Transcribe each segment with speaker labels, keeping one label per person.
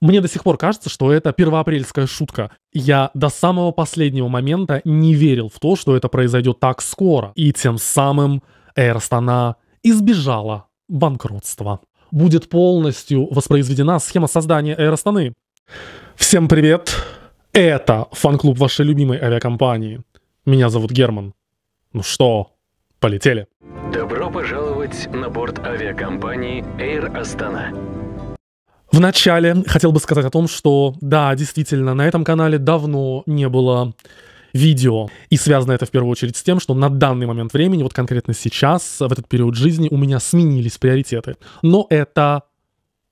Speaker 1: Мне до сих пор кажется, что это первоапрельская шутка. Я до самого последнего момента не верил в то, что это произойдет так скоро. И тем самым Air избежала банкротства. Будет полностью воспроизведена схема создания Air. Всем привет! Это фан-клуб вашей любимой авиакомпании. Меня зовут Герман. Ну что, полетели?
Speaker 2: Добро пожаловать на борт авиакомпании Air Astana.
Speaker 1: Вначале хотел бы сказать о том, что да, действительно, на этом канале давно не было видео. И связано это в первую очередь с тем, что на данный момент времени, вот конкретно сейчас, в этот период жизни, у меня сменились приоритеты. Но это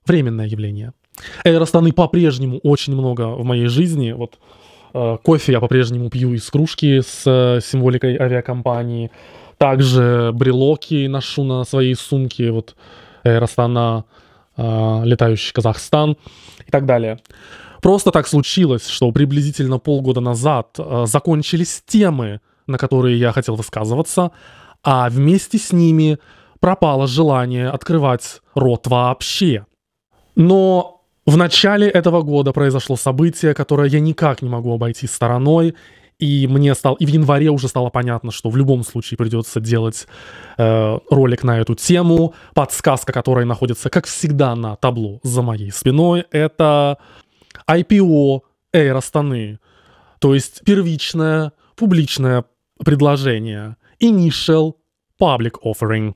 Speaker 1: временное явление. Аэростаны по-прежнему очень много в моей жизни. Вот э, кофе я по-прежнему пью из кружки с э, символикой авиакомпании. Также брелоки ношу на своей сумке. Вот Аэростана э, летающий Казахстан и так далее. Просто так случилось, что приблизительно полгода назад э, закончились темы, на которые я хотел высказываться, а вместе с ними пропало желание открывать рот вообще. Но в начале этого года произошло событие, которое я никак не могу обойти стороной, и мне стало, и в январе уже стало понятно, что в любом случае придется делать э, ролик на эту тему. Подсказка, которая находится, как всегда, на табло за моей спиной, это IPO Air Астаны. То есть первичное публичное предложение. Initial Public Offering.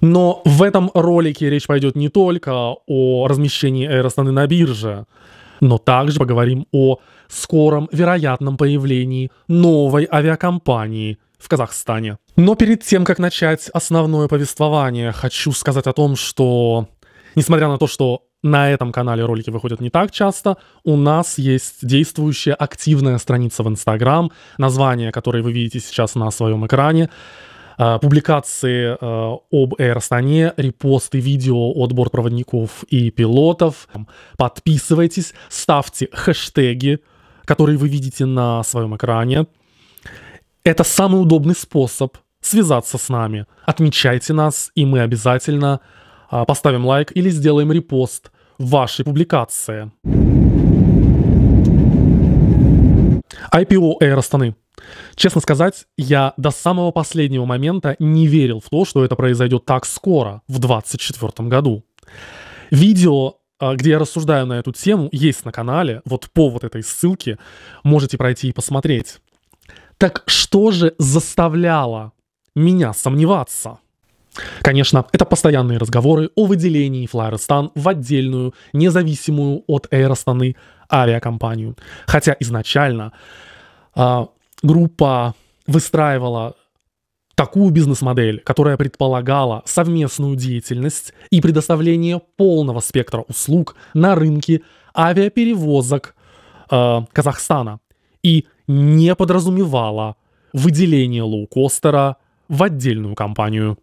Speaker 1: Но в этом ролике речь пойдет не только о размещении Air Astana на бирже, но также поговорим о скором вероятном появлении новой авиакомпании в Казахстане. Но перед тем, как начать основное повествование, хочу сказать о том, что, несмотря на то, что на этом канале ролики выходят не так часто, у нас есть действующая активная страница в Инстаграм, название которой вы видите сейчас на своем экране. А, публикации а, об Air репосты видео от бортпроводников и пилотов. Подписывайтесь, ставьте хэштеги, которые вы видите на своем экране. Это самый удобный способ связаться с нами. Отмечайте нас, и мы обязательно а, поставим лайк или сделаем репост вашей публикации. IPO Air Astana. Честно сказать, я до самого последнего момента не верил в то, что это произойдет так скоро, в 2024 году. Видео, а, где я рассуждаю на эту тему, есть на канале, вот по вот этой ссылке, можете пройти и посмотреть. Так что же заставляло меня сомневаться? Конечно, это постоянные разговоры о выделении Флайерстан в отдельную, независимую от Air авиакомпанию. Хотя изначально а, группа выстраивала такую бизнес-модель, которая предполагала совместную деятельность и предоставление полного спектра услуг на рынке авиаперевозок э, Казахстана и не подразумевала выделение лоукостера в отдельную компанию.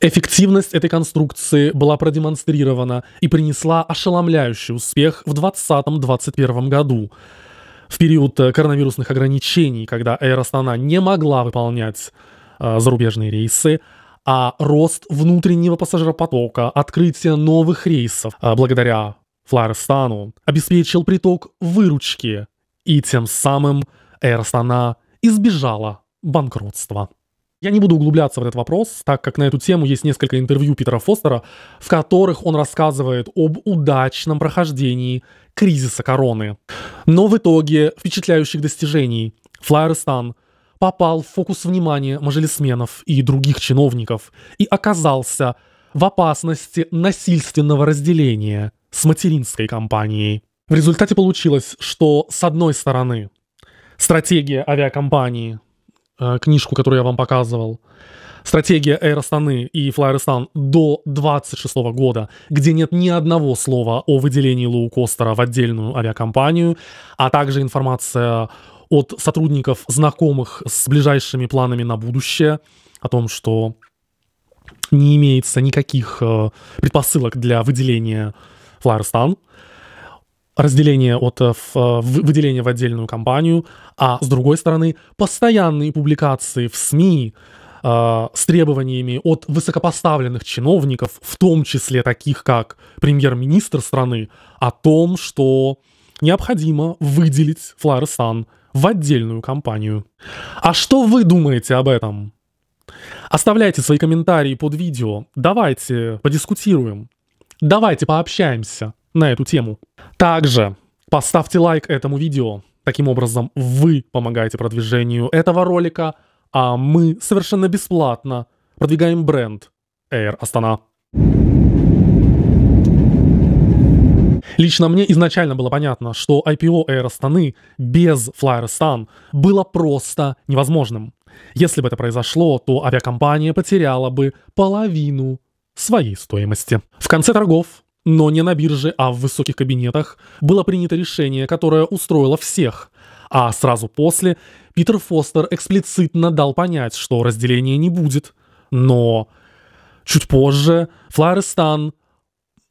Speaker 1: Эффективность этой конструкции была продемонстрирована и принесла ошеломляющий успех в 2020-2021 году, в период э, коронавирусных ограничений, когда Air Astana не могла выполнять э, зарубежные рейсы, а рост внутреннего пассажиропотока, открытие новых рейсов э, благодаря Флайерстану обеспечил приток выручки, и тем самым Air Astana избежала банкротства. Я не буду углубляться в этот вопрос, так как на эту тему есть несколько интервью Питера Фостера, в которых он рассказывает об удачном прохождении кризиса короны. Но в итоге впечатляющих достижений Флайерстан попал в фокус внимания мажелисменов и других чиновников и оказался в опасности насильственного разделения с материнской компанией. В результате получилось, что с одной стороны стратегия авиакомпании книжку, которую я вам показывал, стратегия Air Astana и Stan до 26 года, где нет ни одного слова о выделении лоукостера в отдельную авиакомпанию, а также информация от сотрудников, знакомых с ближайшими планами на будущее, о том, что не имеется никаких э, предпосылок для выделения Flyer разделение от э, э, выделения в отдельную компанию, а с другой стороны постоянные публикации в СМИ э, с требованиями от высокопоставленных чиновников, в том числе таких как премьер-министр страны, о том, что необходимо выделить Флайерстан в отдельную компанию. А что вы думаете об этом? Оставляйте свои комментарии под видео, давайте подискутируем, давайте пообщаемся на эту тему. Также поставьте лайк этому видео, таким образом вы помогаете продвижению этого ролика, а мы совершенно бесплатно продвигаем бренд Air Astana. Лично мне изначально было понятно, что IPO Air Astana без Flyer Stan было просто невозможным. Если бы это произошло, то авиакомпания потеряла бы половину своей стоимости. В конце торгов, но не на бирже, а в высоких кабинетах, было принято решение, которое устроило всех. А сразу после Питер Фостер эксплицитно дал понять, что разделения не будет. Но чуть позже Флайерстан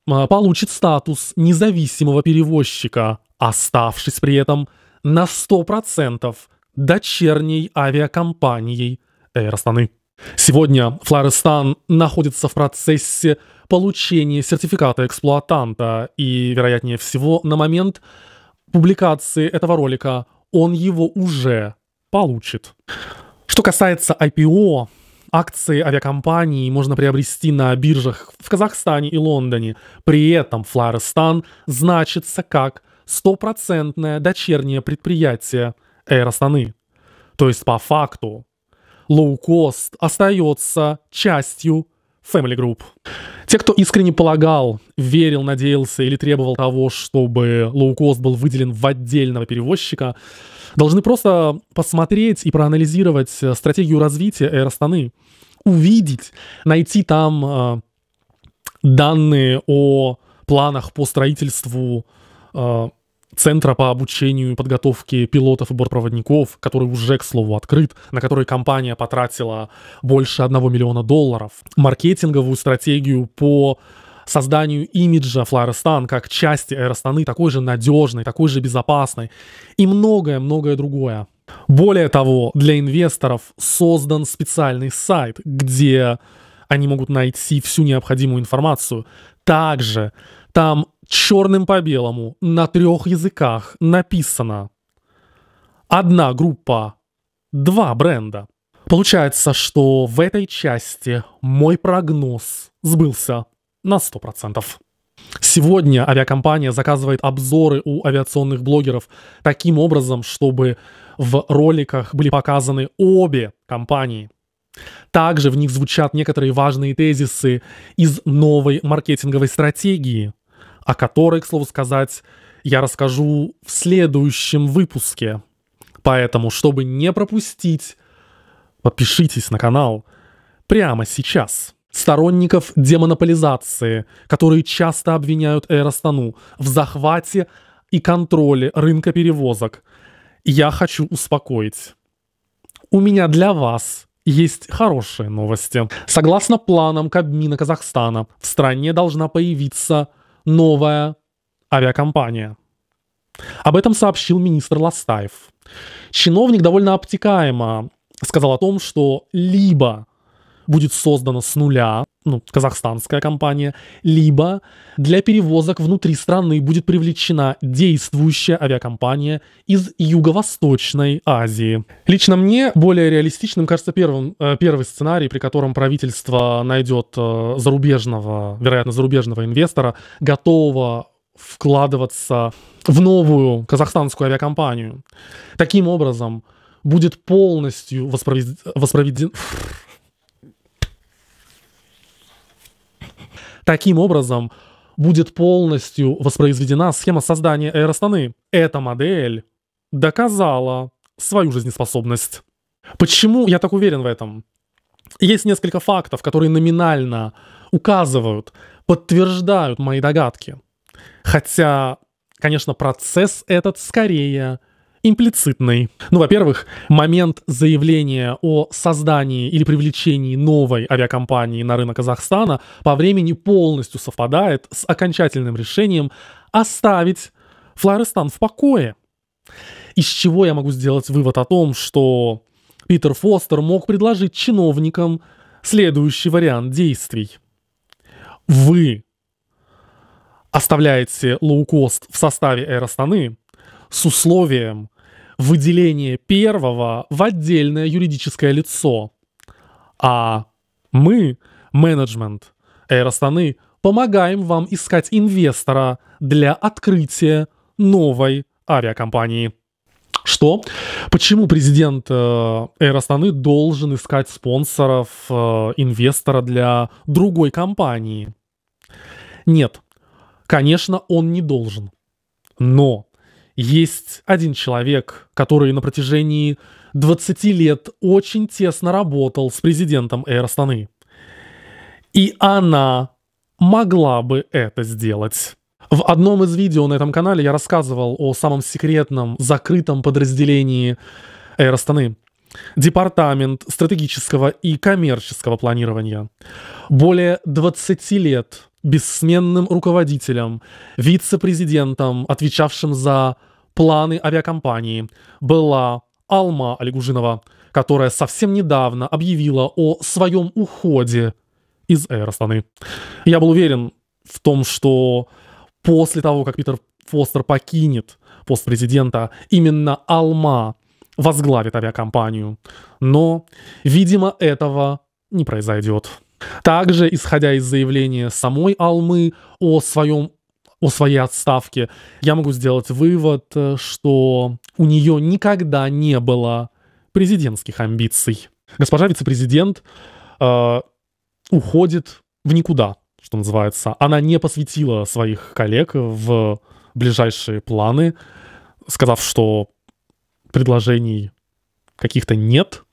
Speaker 1: получит статус независимого перевозчика, оставшись при этом на 100% дочерней авиакомпанией Astana. Сегодня Флайерстан находится в процессе получения сертификата эксплуатанта, и, вероятнее всего, на момент публикации этого ролика он его уже получит. Что касается IPO, акции авиакомпаний можно приобрести на биржах в Казахстане и Лондоне. При этом FlyArystan значится как стопроцентное дочернее предприятие Air. То есть по факту лоукост остается частью Family Group. Те, кто искренне полагал, верил, надеялся или требовал того, чтобы лоукост был выделен в отдельного перевозчика, должны просто посмотреть и проанализировать стратегию развития Air Astana, увидеть, найти там э, данные о планах по строительству э, центра по обучению и подготовке пилотов и бортпроводников, который уже, к слову, открыт, на который компания потратила больше 1 миллиона долларов, маркетинговую стратегию по созданию имиджа Флайерстан как части Аэростаны такой же надежной, такой же безопасной и многое-многое другое. Более того, для инвесторов создан специальный сайт, где они могут найти всю необходимую информацию. Также там черным по белому на трех языках написано одна группа, два бренда. Получается, что в этой части мой прогноз сбылся на 100%. Сегодня авиакомпания заказывает обзоры у авиационных блогеров таким образом, чтобы в роликах были показаны обе компании. Также в них звучат некоторые важные тезисы из новой маркетинговой стратегии, о которой, к слову сказать, я расскажу в следующем выпуске. Поэтому, чтобы не пропустить, подпишитесь на канал прямо сейчас. Сторонников демонополизации, которые часто обвиняют Эйростану в захвате и контроле рынка перевозок, я хочу успокоить. У меня для вас есть хорошие новости. Согласно планам Кабмина Казахстана, в стране должна появиться новая авиакомпания. Об этом сообщил министр Ластаев. Чиновник довольно обтекаемо сказал о том, что либо будет создана с нуля, ну, казахстанская компания, либо для перевозок внутри страны будет привлечена действующая авиакомпания из Юго-Восточной Азии. Лично мне более реалистичным кажется первым, э, первый сценарий, при котором правительство найдет э, зарубежного, вероятно, зарубежного инвестора, готового вкладываться в новую казахстанскую авиакомпанию. Таким образом, будет полностью воспроизведен... воспроизведен... Таким образом, будет полностью воспроизведена схема создания аэростаны. Эта модель доказала свою жизнеспособность. Почему я так уверен в этом? Есть несколько фактов, которые номинально указывают, подтверждают мои догадки. Хотя, конечно, процесс этот скорее имплицитный. Ну, во-первых, момент заявления о создании или привлечении новой авиакомпании на рынок Казахстана по времени полностью совпадает с окончательным решением оставить Флайерстан в покое. Из чего я могу сделать вывод о том, что Питер Фостер мог предложить чиновникам следующий вариант действий. Вы оставляете лоукост в составе Аэростаны с условием выделения первого в отдельное юридическое лицо, а мы, менеджмент Аэростаны, помогаем вам искать инвестора для открытия новой авиакомпании. Что? Почему президент Astаны должен искать спонсоров, э, инвестора для другой компании? Нет, конечно, он не должен. Но есть один человек, который на протяжении 20 лет очень тесно работал с президентом Astаны. И она могла бы это сделать. В одном из видео на этом канале я рассказывал о самом секретном, закрытом подразделении Астаны. Департамент стратегического и коммерческого планирования. Более 20 лет бессменным руководителем, вице-президентом, отвечавшим за планы авиакомпании, была Алма Алигужинова, которая совсем недавно объявила о своем уходе из Air. Я был уверен в том, что после того, как Питер Фостер покинет пост президента, именно Алма возглавит авиакомпанию. Но, видимо, этого не произойдет. Также, исходя из заявления самой Алмы о своем о своей отставке, я могу сделать вывод, что у нее никогда не было президентских амбиций. Госпожа вице-президент э, уходит в никуда что называется. Она не посвятила своих коллег в ближайшие планы, сказав, что предложений каких-то нет.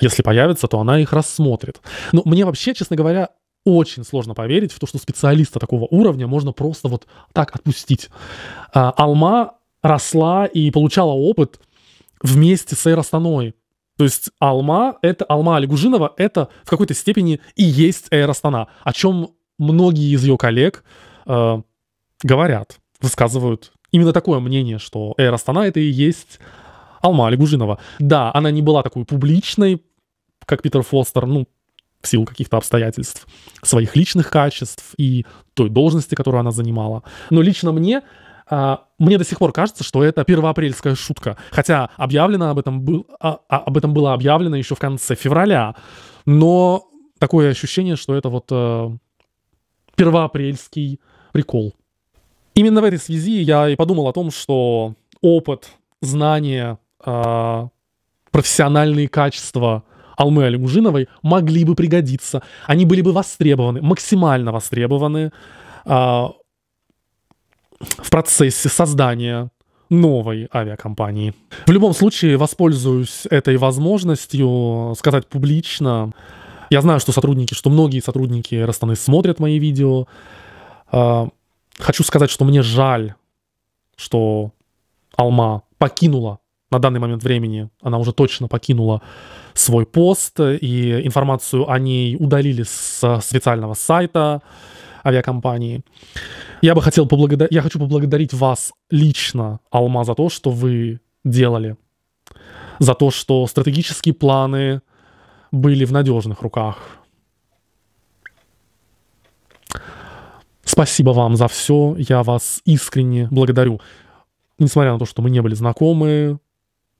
Speaker 1: Если появится, то она их рассмотрит. Но мне вообще, честно говоря, очень сложно поверить в то, что специалиста такого уровня можно просто вот так отпустить. А, Алма росла и получала опыт вместе с Эйр то есть Алма, это Алма Алигужинова, это в какой-то степени и есть Astana, о чем многие из ее коллег э, говорят, высказывают именно такое мнение, что Astana это и есть Алма Алигужинова. Да, она не была такой публичной, как Питер Фостер, ну, в силу каких-то обстоятельств, своих личных качеств и той должности, которую она занимала. Но лично мне а, мне до сих пор кажется, что это первоапрельская шутка. Хотя объявлено об этом, был, а, а, об этом было объявлено еще в конце февраля. Но такое ощущение, что это вот э, первоапрельский прикол. Именно в этой связи я и подумал о том, что опыт, знания, профессиональные качества Алмы Алимужиновой могли бы пригодиться. Они были бы востребованы, максимально востребованы э, в процессе создания новой авиакомпании. В любом случае, воспользуюсь этой возможностью сказать публично. Я знаю, что сотрудники, что многие сотрудники Растаны смотрят мои видео. А, хочу сказать, что мне жаль, что Алма покинула на данный момент времени, она уже точно покинула свой пост, и информацию о ней удалили с специального сайта авиакомпании. Я бы хотел поблагодарить, я хочу поблагодарить вас лично, Алма, за то, что вы делали. За то, что стратегические планы были в надежных руках. Спасибо вам за все. Я вас искренне благодарю. Несмотря на то, что мы не были знакомы,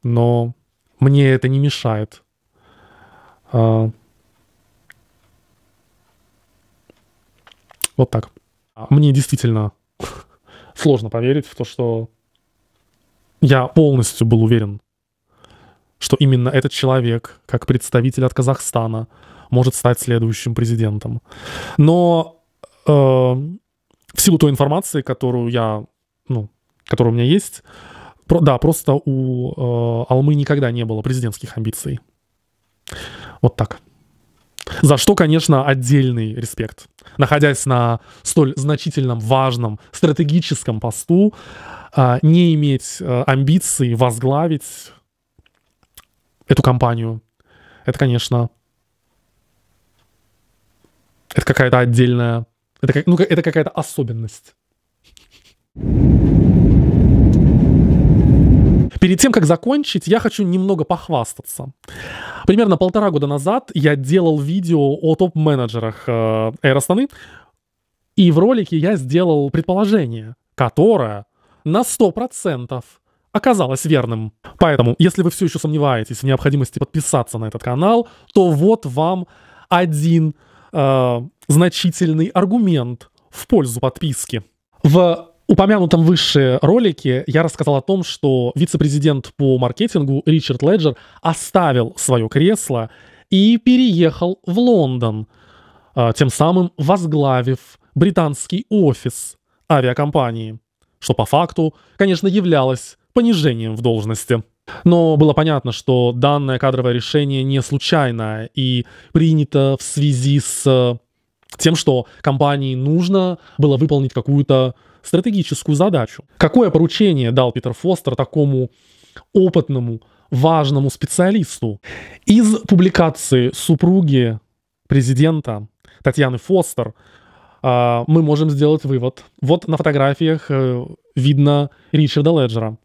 Speaker 1: но мне это не мешает а, Вот так. Мне действительно сложно поверить в то, что я полностью был уверен, что именно этот человек, как представитель от Казахстана, может стать следующим президентом. Но э, в силу той информации, которую я, ну, которая у меня есть, про, да, просто у э, Алмы никогда не было президентских амбиций. Вот так. За что, конечно, отдельный респект. Находясь на столь значительном, важном, стратегическом посту, а, не иметь а, амбиций возглавить эту компанию, это, конечно, это какая-то отдельная, это, ну, это какая-то особенность. Перед тем, как закончить, я хочу немного похвастаться. Примерно полтора года назад я делал видео о топ-менеджерах э, и в ролике я сделал предположение, которое на 100% оказалось верным. Поэтому, если вы все еще сомневаетесь в необходимости подписаться на этот канал, то вот вам один э, значительный аргумент в пользу подписки. В упомянутом выше ролике я рассказал о том, что вице-президент по маркетингу Ричард Леджер оставил свое кресло и переехал в Лондон, э, тем самым возглавив британский офис авиакомпании, что по факту, конечно, являлось понижением в должности. Но было понятно, что данное кадровое решение не случайно и принято в связи с тем, что компании нужно было выполнить какую-то стратегическую задачу. Какое поручение дал Питер Фостер такому опытному, важному специалисту? Из публикации супруги президента Татьяны Фостер а, мы можем сделать вывод. Вот на фотографиях э, видно Ричарда Леджера.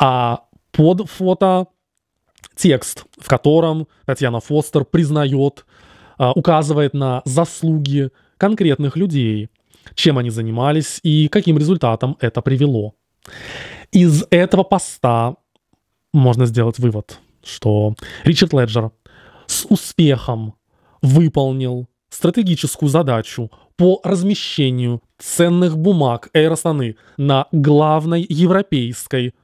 Speaker 1: А под фото текст, в котором Татьяна Фостер признает, а, указывает на заслуги конкретных людей, чем они занимались и каким результатом это привело. Из этого поста можно сделать вывод, что Ричард Леджер с успехом выполнил стратегическую задачу по размещению ценных бумаг Эйростаны на главной европейской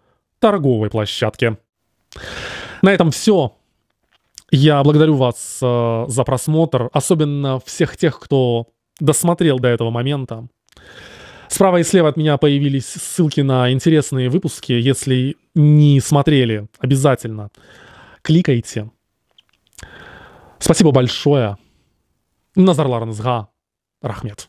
Speaker 1: торговой площадке. На этом все. Я благодарю вас э, за просмотр, особенно всех тех, кто досмотрел до этого момента. Справа и слева от меня появились ссылки на интересные выпуски. Если не смотрели, обязательно кликайте. Спасибо большое. Назарларыңызға рахмет